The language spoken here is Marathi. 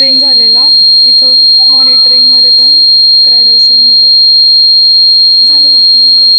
स्विंग झालेला. इथं मॉनिटरिंगमध्ये पण क्रॅडल स्विंग होतं. झालं का बंद करू